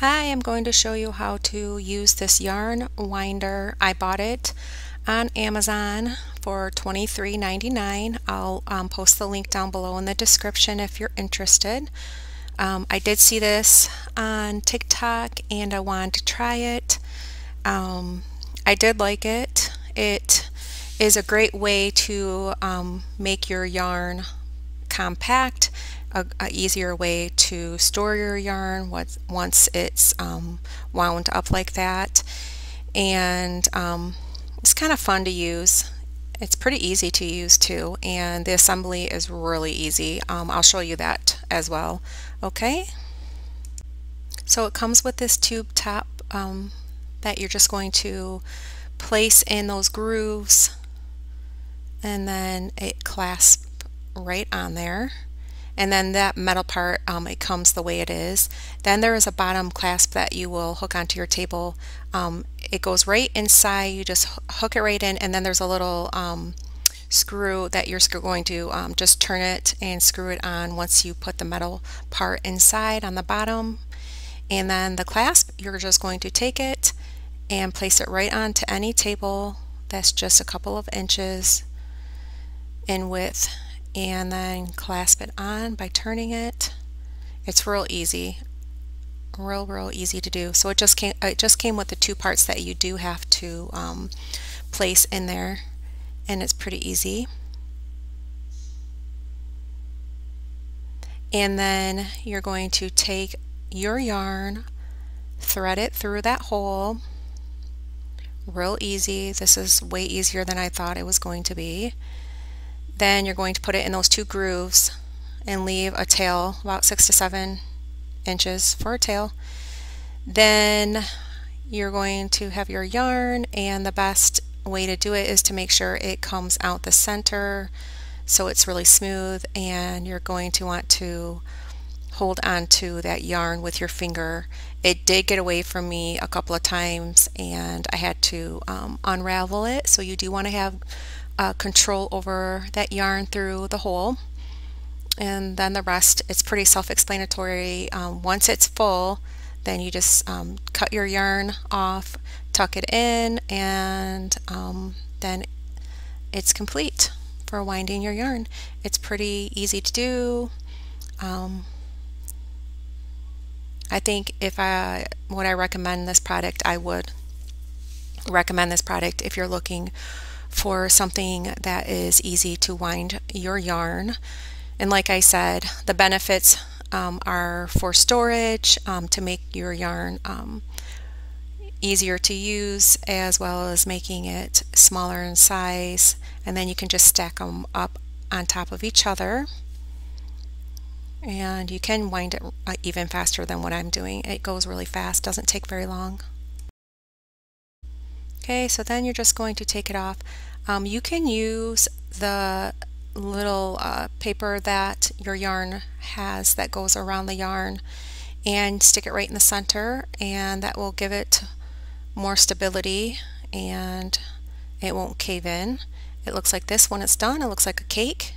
Hi, I'm going to show you how to use this yarn winder. I bought it on Amazon for $23.99. I'll um, post the link down below in the description if you're interested. Um, I did see this on TikTok and I wanted to try it. Um, I did like it. It is a great way to um, make your yarn compact a, a, easier way to store your yarn once it's um, wound up like that. And um, it's kind of fun to use. It's pretty easy to use too and the assembly is really easy. Um, I'll show you that as well. Okay? So it comes with this tube top um, that you're just going to place in those grooves and then it clasps right on there and then that metal part um, it comes the way it is. Then there is a bottom clasp that you will hook onto your table. Um, it goes right inside. You just hook it right in and then there's a little um, screw that you're going to um, just turn it and screw it on once you put the metal part inside on the bottom. And then the clasp you're just going to take it and place it right onto any table that's just a couple of inches in width and then clasp it on by turning it. It's real easy, real real easy to do. So it just came it just came with the two parts that you do have to um, place in there, and it's pretty easy. And then you're going to take your yarn, thread it through that hole. Real easy. This is way easier than I thought it was going to be. Then you're going to put it in those two grooves and leave a tail about six to seven inches for a tail. Then you're going to have your yarn and the best way to do it is to make sure it comes out the center so it's really smooth and you're going to want to hold on to that yarn with your finger. It did get away from me a couple of times and I had to um, unravel it so you do want to have uh, control over that yarn through the hole. And then the rest it's pretty self-explanatory. Um, once it's full then you just um, cut your yarn off tuck it in and um, then it's complete for winding your yarn. It's pretty easy to do. Um, I think if I would I recommend this product? I would recommend this product if you're looking for something that is easy to wind your yarn. And like I said, the benefits um, are for storage um, to make your yarn um, easier to use as well as making it smaller in size and then you can just stack them up on top of each other and you can wind it uh, even faster than what I'm doing. It goes really fast, doesn't take very long. Okay, so then you're just going to take it off. Um, you can use the little uh, paper that your yarn has that goes around the yarn and stick it right in the center and that will give it more stability and it won't cave in. It looks like this when it's done. It looks like a cake.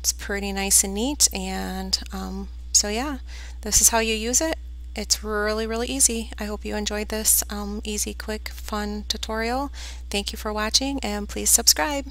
It's pretty nice and neat and um, so yeah, this is how you use it. It's really, really easy. I hope you enjoyed this um, easy, quick, fun tutorial. Thank you for watching and please subscribe.